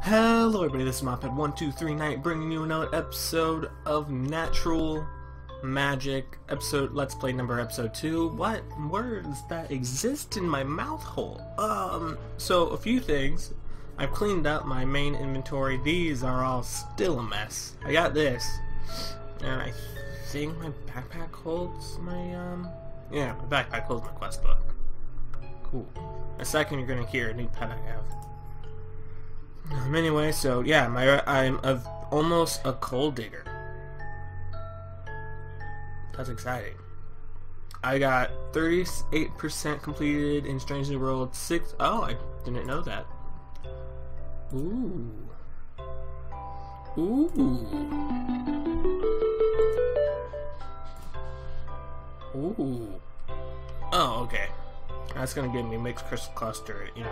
Hello everybody, this is Mophead1239 bringing you another episode of Natural Magic episode Let's Play number episode 2. What words that exist in my mouth hole? Um, so a few things. I've cleaned up my main inventory. These are all still a mess. I got this. And I think my backpack holds my, um... Yeah, my backpack holds my quest book. Cool. A second you're gonna hear a new pet I have. Um, anyway, so yeah, my I'm a, almost a coal digger. That's exciting. I got 38% completed in Strange New World 6. Oh, I didn't know that. Ooh. Ooh. Ooh. Oh, okay. That's gonna give me mixed crystal cluster ink.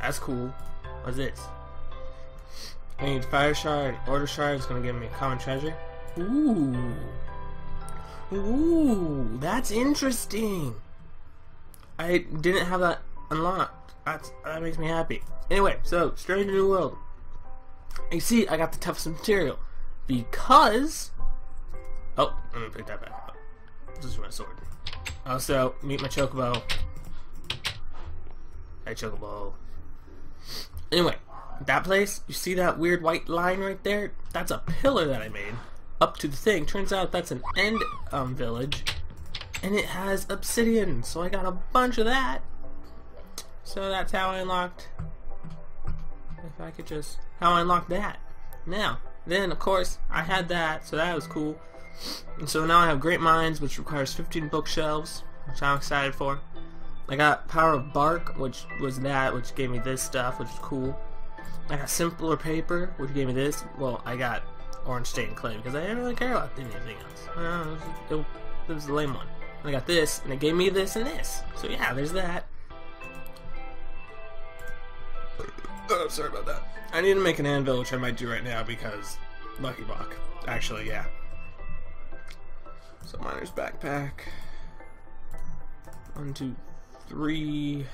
That's cool. What's this? I need fire shard, order shard is gonna give me a common treasure. Ooh. Ooh, that's interesting. I didn't have that unlocked. That's, that makes me happy. Anyway, so Strange New World. You see, I got the toughest material because. Oh, let me pick that back up. This is my sword. Also, meet my chocobo. Hey, chocobo. Anyway, that place, you see that weird white line right there? That's a pillar that I made up to the thing. Turns out that's an end um, village, and it has obsidian, so I got a bunch of that. So that's how I unlocked. If I could just how I unlocked that. Now, then of course I had that, so that was cool. And so now I have Great Minds, which requires 15 bookshelves, which I'm excited for. I got Power of Bark, which was that, which gave me this stuff, which is cool. I got Simpler Paper, which gave me this. Well, I got Orange Stained Clay because I didn't really care about anything else. Uh, it, was, it was the lame one. And I got this, and it gave me this and this. So yeah, there's that. Oh, sorry about that. I need to make an anvil, which I might do right now because Lucky Block. Actually, yeah. So miner's backpack. One, two, three.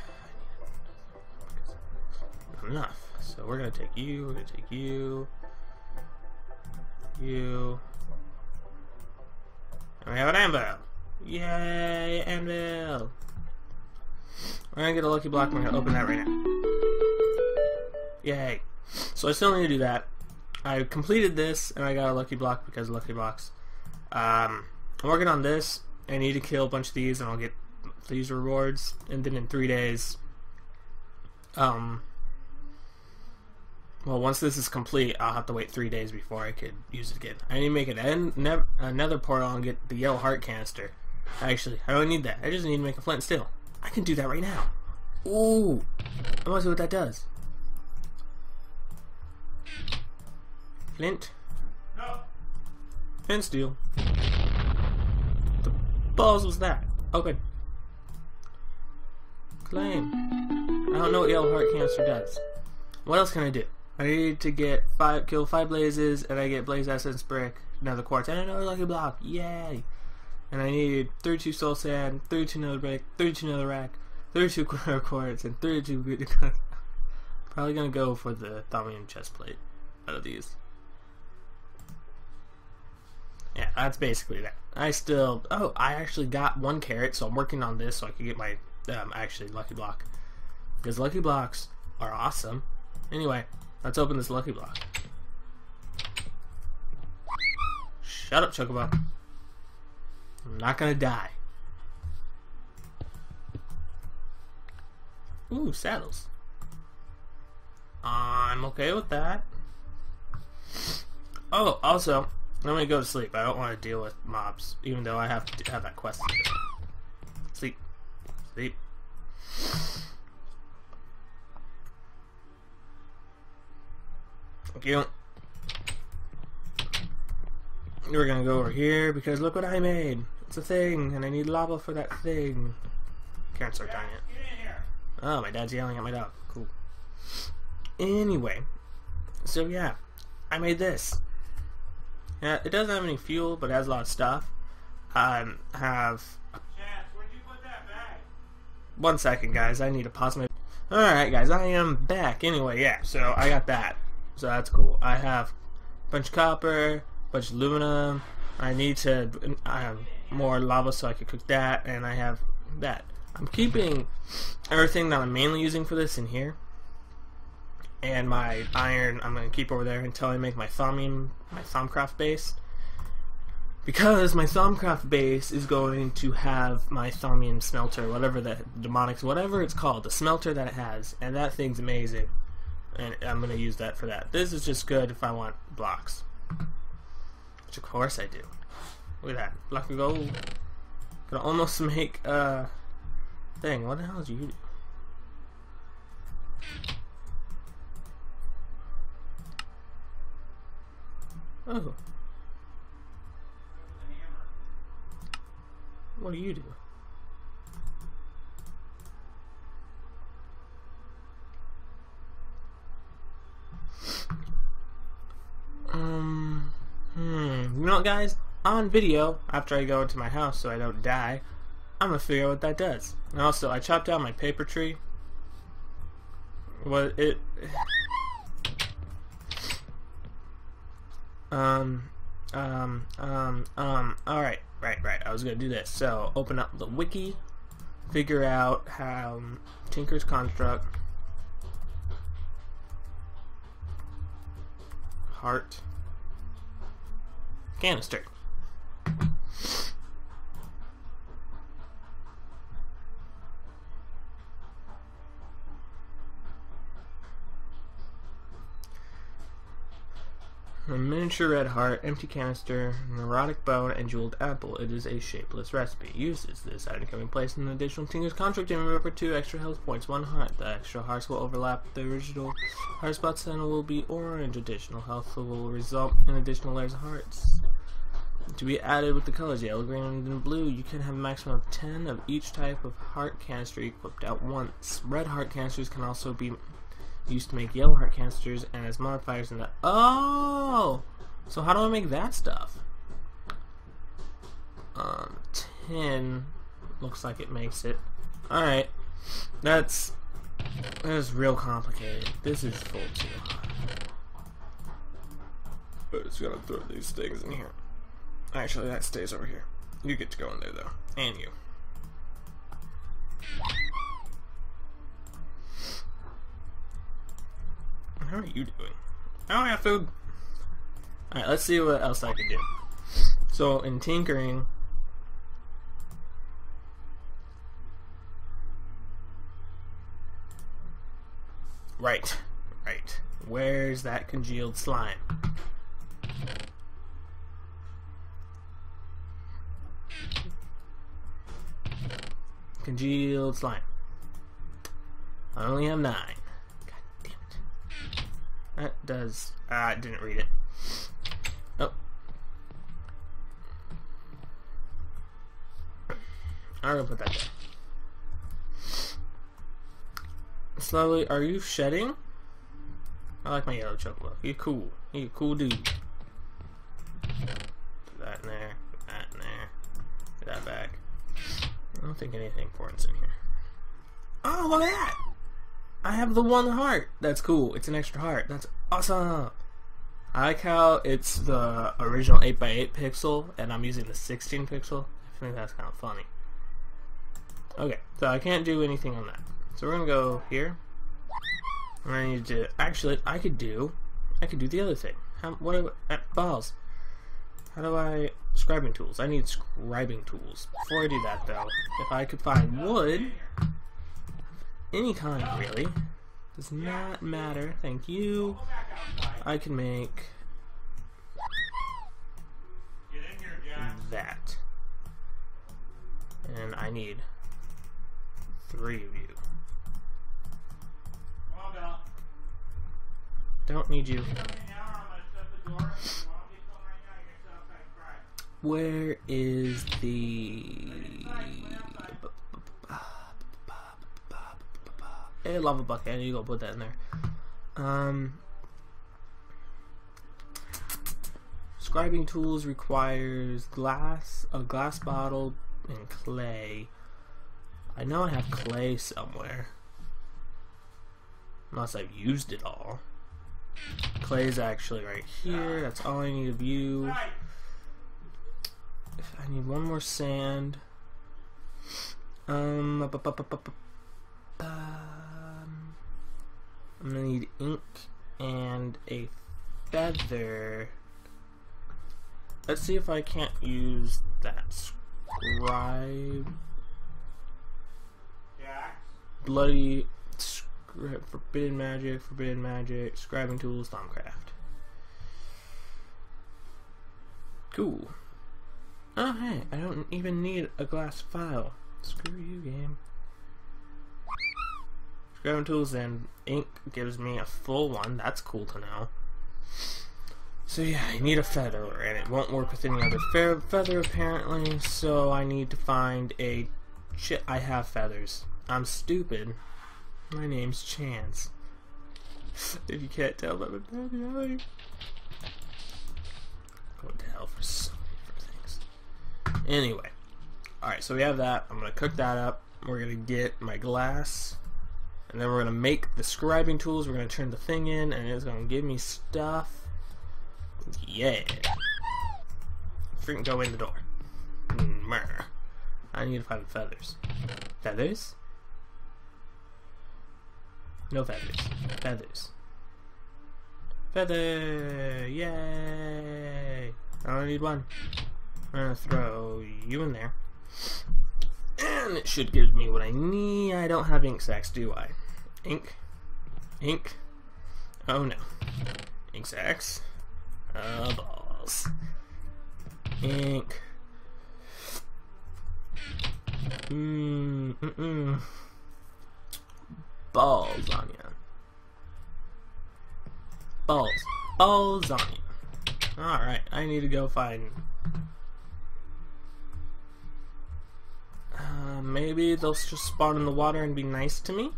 Not enough. So we're gonna take you. We're gonna take you. You. And we have an anvil. Yay, anvil. We're gonna get a lucky block. We're gonna open that right now. Yay. So I still need to do that. I completed this and I got a lucky block because lucky blocks. Um, I'm working on this. I need to kill a bunch of these and I'll get these rewards. And then in three days, um, well, once this is complete, I'll have to wait three days before I could use it again. I need to make an end, another portal and get the yellow heart canister. Actually, I don't need that. I just need to make a flint steel. I can do that right now. Ooh! I want to see what that does. Flint. No. Flint steel. The balls was that? Oh, good. Claim. I don't know what yellow heart canister does. What else can I do? I need to get five, kill five blazes, and I get blaze essence brick, another quartz, and another lucky block. Yay! And I need 32 soul sand, 32 nether brick, 32 netherrack, 32 quartz, and 32. Probably gonna go for the thaumium chest plate out of these. Yeah, that's basically that. I still. Oh, I actually got one carrot, so I'm working on this so I can get my um, actually lucky block because lucky blocks are awesome. Anyway, Let's open this lucky block. Shut up, Chocobo. I'm not gonna die. Ooh, saddles. I'm okay with that. Oh, also, I'm gonna go to sleep. I don't want to deal with mobs, even though I have to have that quest. Sleep. Sleep. You. We're gonna go over here because look what I made. It's a thing, and I need lava for that thing. Can't start dying it. Oh, my dad's yelling at my dog. Cool. Anyway, so yeah, I made this. Yeah, it doesn't have any fuel, but it has a lot of stuff. I have. One second, guys. I need to pause my. Alright, guys, I am back. Anyway, yeah, so I got that. So that's cool. I have a bunch of copper, a bunch of aluminum. I need to. I have more lava so I can cook that, and I have that. I'm keeping everything that I'm mainly using for this in here, and my iron I'm gonna keep over there until I make my Thaumium, my Thaumcraft base. Because my Thaumcraft base is going to have my Thaumium smelter, whatever the demonics, whatever it's called, the smelter that it has, and that thing's amazing. And I'm gonna use that for that. This is just good if I want blocks. Which of course I do. Look at that. Block of gold. Could almost make a uh, thing. What the hell did you do? Oh. What do you do? You know what, guys? On video, after I go into my house so I don't die, I'm gonna figure out what that does. And also, I chopped down my paper tree. What it... Um, um, um, um, alright, right, right, I was gonna do this. So, open up the wiki, figure out how Tinker's Construct, heart, canister. A miniature red heart, empty canister, necrotic bone, and jeweled apple. It is a shapeless recipe. Uses this item can be placed in an additional Tinker's Construct and remember two extra health points, one heart. The extra hearts will overlap the original heart spots and will be orange. Additional health will result in additional layers of hearts. To be added with the colors yellow, green, and blue, you can have a maximum of 10 of each type of heart canister equipped at once. Red heart canisters can also be used to make yellow heart canisters and as modifiers in the oh! So how do I make that stuff? Um 10 looks like it makes it. Alright. That's that's real complicated. This is full too but it's gonna throw these things in here. Actually that stays over here. You get to go in there though. And you How are you doing? I don't have food. Alright, let's see what else I can do. So, in tinkering... Right, right. Where's that congealed slime? Congealed slime. I only have nine. That does... Ah, I didn't read it. Oh. I'm gonna put that down. Slowly, are you shedding? I like my yellow chocobo. You're cool. You're a cool dude. Put that in there. Put that in there. Put that back. I don't think anything important's in here. Oh, look at that! I have the one heart. That's cool. It's an extra heart. That's awesome. I like how it's the original 8x8 pixel and I'm using the 16 pixel. I think that's kind of funny. Okay, so I can't do anything on that. So we're gonna go here. I need to actually I could do I could do the other thing. How what uh, balls? How do I scribing tools? I need scribing tools. Before I do that though, if I could find wood any kind, really. Does not matter. Thank you. I can make that. And I need three of you. Don't need you. Where is the a lava bucket. I need to go put that in there. Um, scribing tools requires glass, a glass bottle, and clay. I know I have clay somewhere. Unless I've used it all. Clay's actually right here. That's all I need of you. I need one more sand. Um, I'm gonna need ink and a feather. Let's see if I can't use that scribe. Bloody scribe, forbidden magic, forbidden magic, scribing tools, Thaumcraft. Cool. Oh hey, I don't even need a glass phial. Screw you, game. Scribing tools and ink gives me a full one. That's cool to know. So yeah, I need a feather, and it won't work with any other fe feather apparently. So I need to find a. I have feathers. I'm stupid. My name's Chance. if you can't tell by my baby Going to hell for so many things. Anyway. Alright, so we have that. I'm going to cook that up. We're going to get my glass. And then we're going to make the scribing tools. We're going to turn the thing in, and it's going to give me stuff. Yeah. Freaking go in the door. I need to find feathers. Feathers? No feathers. Feathers. Feather! Yay! I only need one. I'm gonna throw you in there. And it should give me what I need. I don't have ink sacks, do I? Ink? Ink? Oh no. Ink sacks. Uh, balls. Ink. Mmm, mm, mm balls on you. Balls. Balls on you. Alright, I need to go find... Uh, maybe they'll just spawn in the water and be nice to me?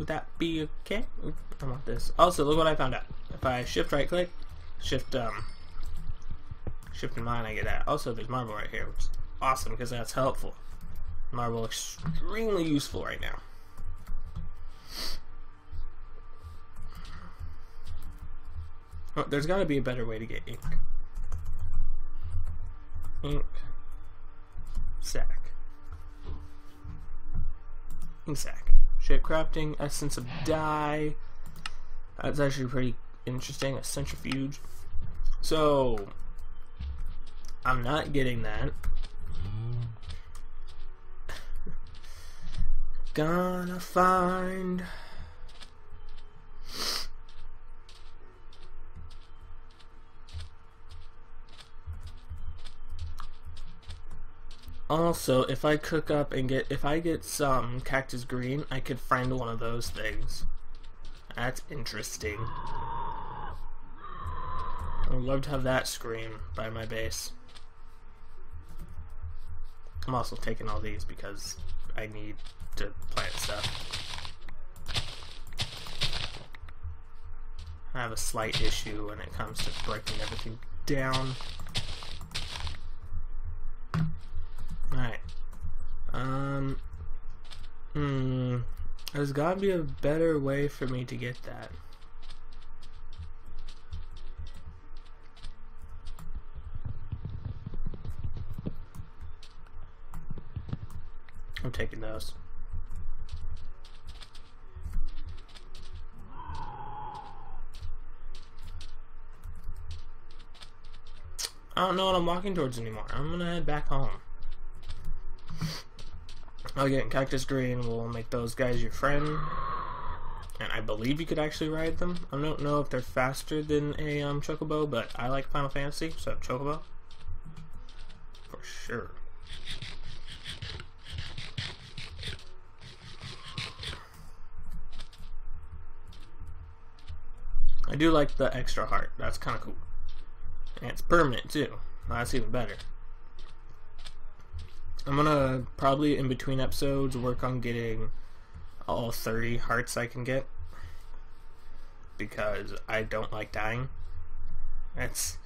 Would that be okay? I want this. Also, look what I found out. If I shift right click, shift, um, shift in mine, I get that. Also, there's marble right here, which is awesome because that's helpful. Marble extremely useful right now. Oh, there's got to be a better way to get ink. Ink. Sack. Ink sack. Shape crafting, essence of dye. Uh, That's actually pretty interesting. A centrifuge. So, I'm not getting that. Gonna find Also, if I cook up and get, if I get some cactus green, I could find one of those things. That's interesting. I would love to have that scream by my base. I'm also taking all these because I need to plant stuff. I have a slight issue when it comes to breaking everything down. Um. Hmm. There's gotta be a better way for me to get that. I'm taking those. I don't know what I'm walking towards anymore. I'm gonna head back home. Again, Cactus Green will make those guys your friend. And I believe you could actually ride them. I don't know if they're faster than a um, Chocobo, but I like Final Fantasy, so Chocobo. For sure. I do like the extra heart. That's kind of cool. And it's permanent, too. That's even better. I'm gonna probably in between episodes work on getting all 30 hearts I can get because I don't like dying. That's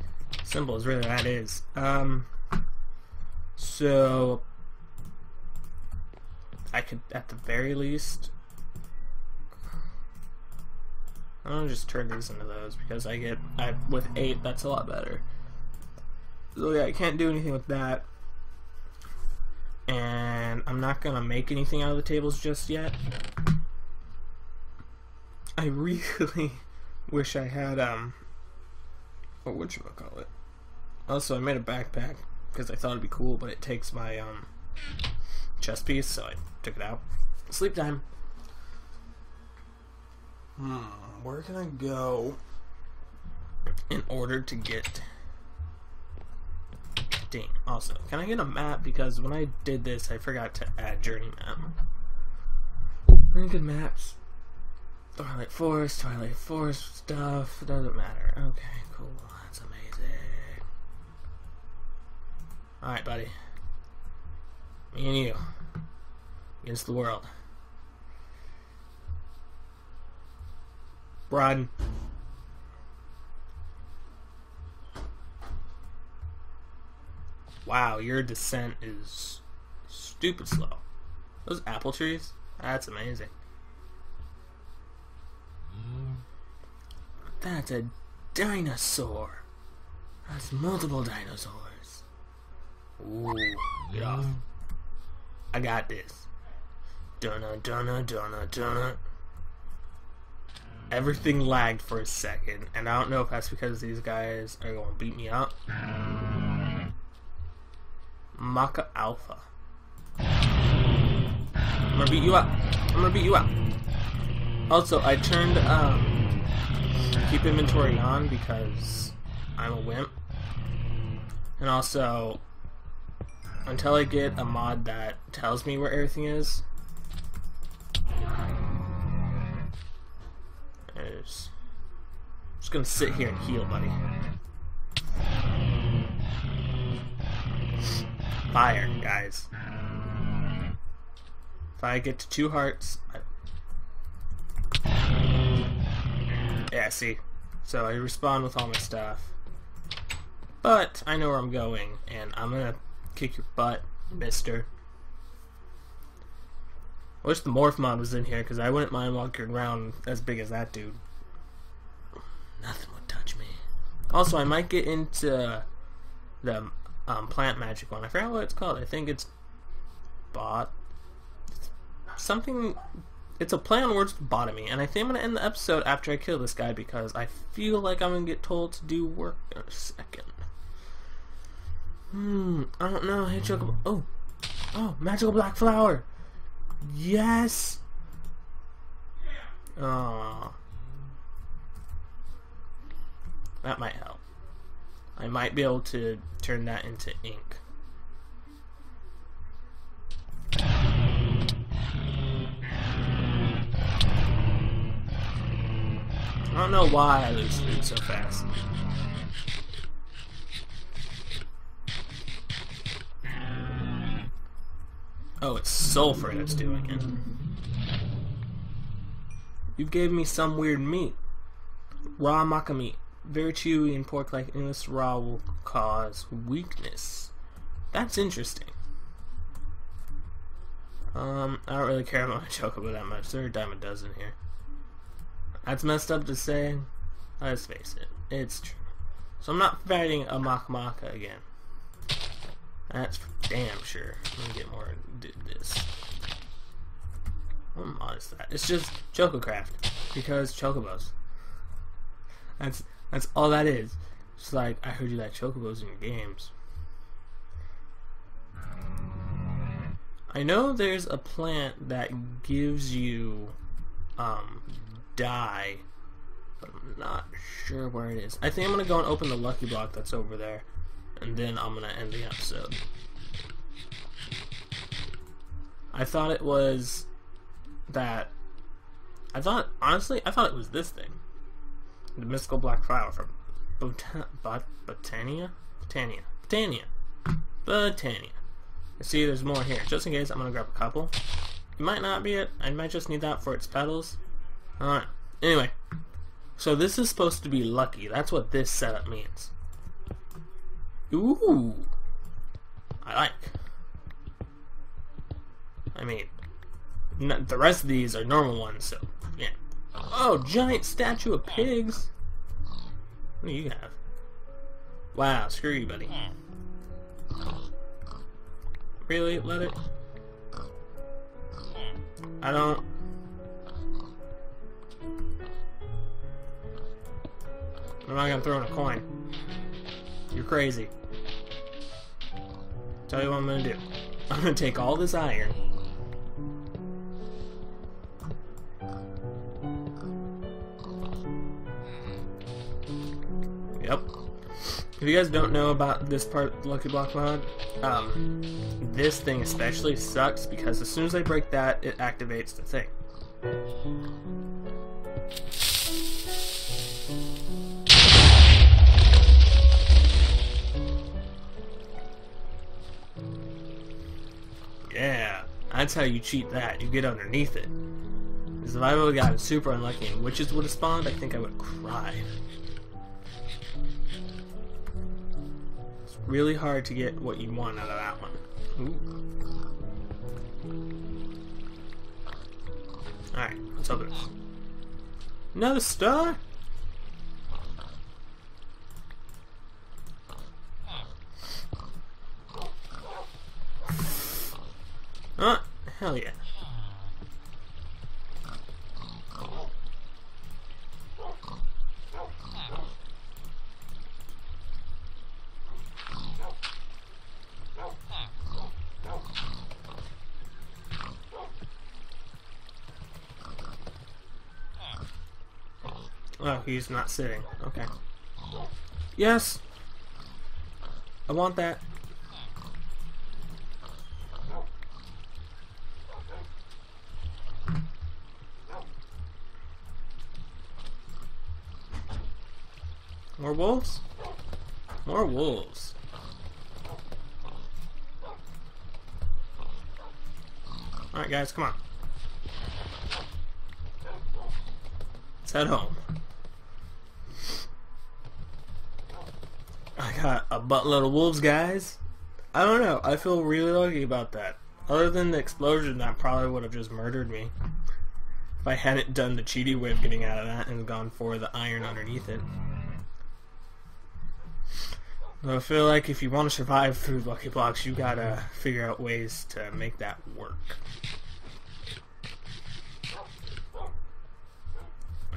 simple as really that is. Um, so I could at the very least I'm gonna just turn these into those because I get I with eight that's a lot better. So yeah, I can't do anything with that. And I'm not gonna make anything out of the tables just yet. I really wish I had um what would you call it? Also I made a backpack because I thought it'd be cool, but it takes my um chest piece, so I took it out. Sleep time. Hmm, where can I go in order to get Dang. Also, can I get a map? Because when I did this, I forgot to add journey map. Any good maps? Twilight Forest, Twilight Forest stuff, doesn't matter. Okay, cool, that's amazing. Alright, buddy. Me and you. Against the world. Run. Wow, your descent is stupid slow. Those apple trees? That's amazing. That's a dinosaur. That's multiple dinosaurs. Ooh, get off. I got this. Dunna, dunna, dunna, dunna. Everything lagged for a second, and I don't know if that's because these guys are to beat me up. Maka Alpha. I'm gonna beat you up. I'm gonna beat you up. Also, I turned um, keep inventory on because I'm a wimp. And also, until I get a mod that tells me where everything is, I'm just gonna sit here and heal, buddy. Fire, guys. Mm. If I get to two hearts, I... yeah, see. So I respawn with all my stuff. But I know where I'm going, and I'm gonna kick your butt, mister. I wish the Morph mod was in here, because I wouldn't mind walking around as big as that dude. Nothing would touch me. Also, I might get into the um, plant magic one. I forgot what it's called. I think it's bot something. It's a play on words with botany, and I think I'm gonna end the episode after I kill this guy because I feel like I'm gonna get told to do work in a second. Hmm, I don't know. Hey, Chocobo. Oh, oh, magical black flower. Yes. Oh, that might help. I might be able to turn that into ink. I don't know why I lose food so fast. Oh, it's sulfur that's doing it. You gave me some weird meat. Raw maca meat. Very chewy and pork-like endless raw will cause weakness. That's interesting. Um, I don't really care about my chocobo that much. There are a dime a dozen here. That's messed up to say. Let's face it. It's true. So I'm not fighting a Mach Maka again. That's damn sure. Let me get more do this. What mod is that? It's just Chococraft. Because chocobos. That's that's all that is. It's like, I heard you like chocobos in your games. I know there's a plant that gives you um, dye, but I'm not sure where it is. I think I'm gonna go and open the lucky block that's over there, and then I'm gonna end the episode. I thought it was that. I thought, honestly, I thought it was this thing the mystical black flower from Bot Bot Botania? Botania. Botania. Botania. See, there's more here. Just in case, I'm going to grab a couple. It might not be it. I might just need that for its petals. Alright. Anyway. So this is supposed to be lucky. That's what this setup means. Ooh. I like. I mean, the rest of these are normal ones, so. Oh, giant statue of pigs. What do you have? Wow, screw you, buddy. Really? Let it? I don't... I'm not gonna throw in a coin. You're crazy. Tell you what I'm gonna do. I'm gonna take all this iron. If you guys don't know about this part Lucky Block mod, um, this thing especially sucks because as soon as I break that, it activates the thing. Yeah, that's how you cheat that. You get underneath it. Because if I would have gotten super unlucky and witches would have spawned, I think I would have cried. Really hard to get what you want out of that one. Alright, let's open this. Another star? He's not sitting. Okay. Yes! I want that. More wolves? More wolves. Alright guys, come on. Let's head home. I got a buttload of wolves, guys. I don't know. I feel really lucky about that. Other than the explosion, that probably would have just murdered me. If I hadn't done the cheaty way of getting out of that and gone for the iron underneath it. I feel like if you want to survive through Lucky Blocks, you gotta figure out ways to make that work.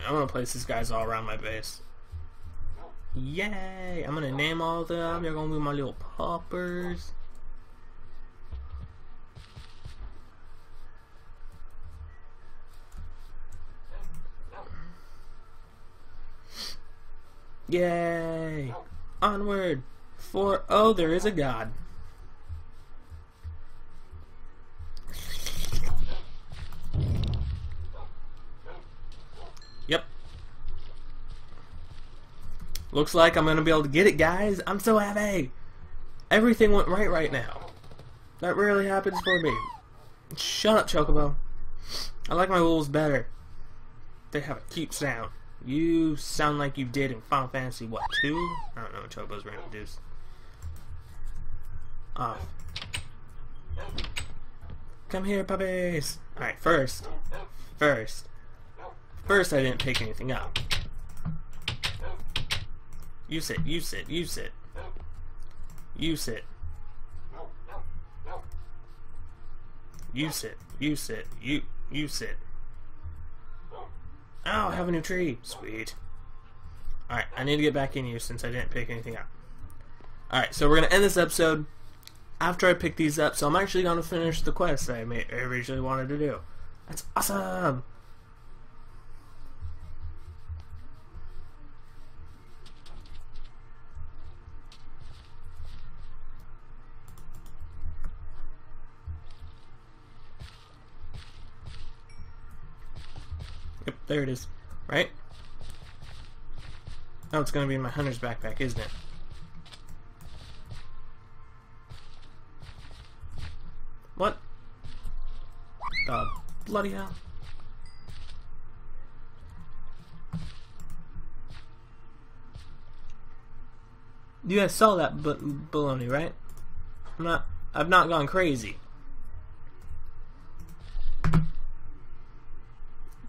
I'm gonna place these guys all around my base. Yay! I'm gonna name all of them. They're gonna be my little poppers. Yay! Onward! For, oh, there is a god. Yep. Looks like I'm gonna be able to get it, guys. I'm so happy. Everything went right right now. That rarely happens for me. Shut up, Chocobo. I like my wolves better. They have a cute sound. You sound like you did in Final Fantasy, what, 2? I don't know what Chocobo's were introduced. Off. Come here, puppies! Alright, first. First. First, I didn't pick anything up. You sit, you sit, you sit. You sit. You sit, you sit, you, you sit. Oh, I have a new tree. Sweet. Alright, I need to get back in here since I didn't pick anything up. Alright, so we're going to end this episode after I pick these up. So I'm actually going to finish the quest I originally wanted to do. That's awesome! There it is. Right? Oh, it's gonna be in my hunter's backpack, isn't it? What? Uh, bloody hell. You guys saw that but baloney, right? I'm not. I've not gone crazy.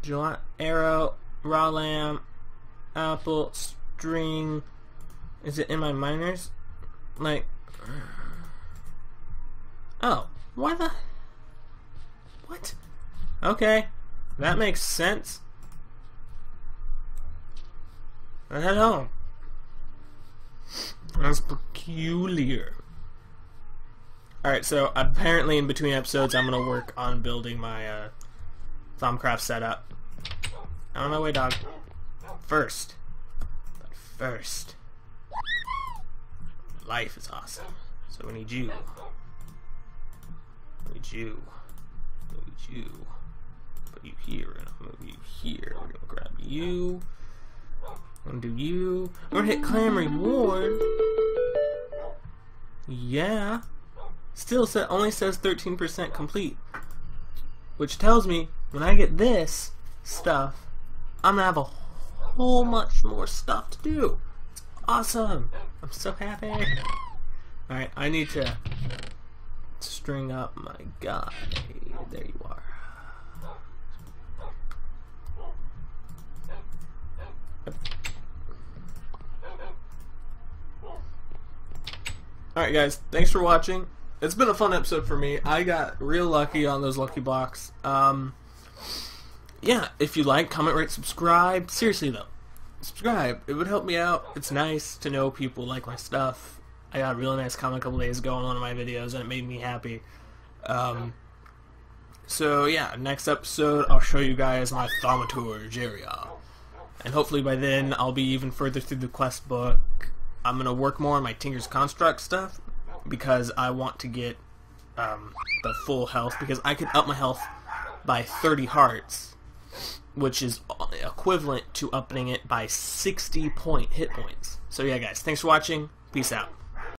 July arrow. raw lamb, apple, string. Is it in my miners? Like, oh, why the? What? Okay, that makes sense. I head home. That's peculiar. Alright, so apparently in between episodes I'm gonna work on building my uh, Thaumcraft setup. On my way, dog. First. But first. Life is awesome. So we need you. We need you. We need you. Put you here. We're gonna move you here. We're gonna grab you. We're gonna do you. We're gonna hit claim reward. Yeah. Still sa only says 13% complete. Which tells me when I get this stuff, I'm gonna have a whole much more stuff to do. Awesome. I'm so happy. Alright, I need to string up my guy. There you are. Alright guys, thanks for watching. It's been a fun episode for me. I got real lucky on those lucky blocks. Um, yeah, if you like, comment, rate, subscribe. Seriously though, subscribe. It would help me out. It's nice to know people like my stuff. I got a really nice comment a couple days ago on one of my videos and it made me happy. Um, so yeah, next episode I'll show you guys my Thaumaturge area. And hopefully by then I'll be even further through the quest book I'm gonna work more on my Tinker's Construct stuff because I want to get um, the full health because I could up my health by 30 hearts, which is equivalent to upping it by 60 point hit points. So yeah, guys, thanks for watching. Peace out.